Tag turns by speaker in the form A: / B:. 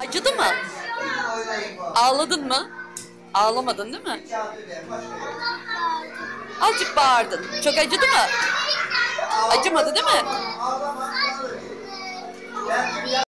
A: Acıdı mı? Ağladın mı? Ağlamadın değil mi? Azıcık bağırdın. Çok acıdı mı? Acımadı değil mi?